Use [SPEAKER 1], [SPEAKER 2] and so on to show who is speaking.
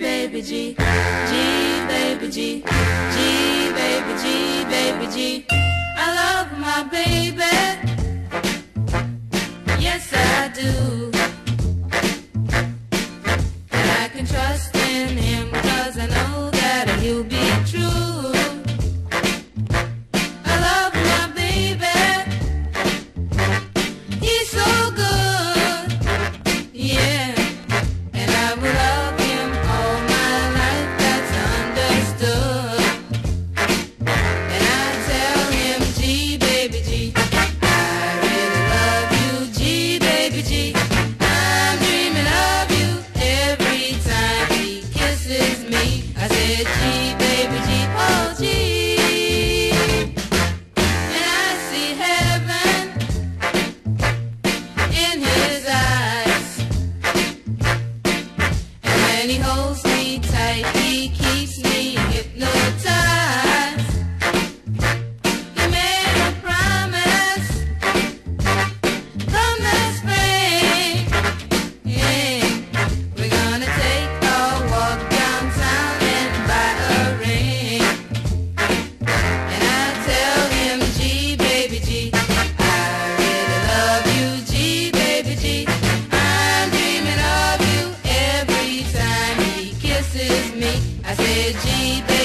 [SPEAKER 1] baby Gee, Gee baby Gee, Gee baby Gee, baby Gee. I love my baby. and he holds me tight. He keeps me hypnotized. this is me. I said, gee,